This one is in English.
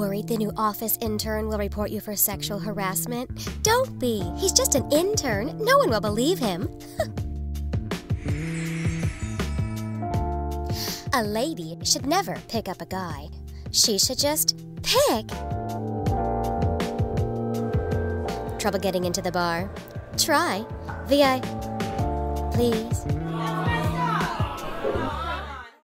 Worried the new office intern will report you for sexual harassment? Don't be. He's just an intern. No one will believe him. a lady should never pick up a guy. She should just pick. Trouble getting into the bar? Try. VI. Please.